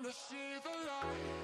wanna see the light.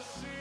see.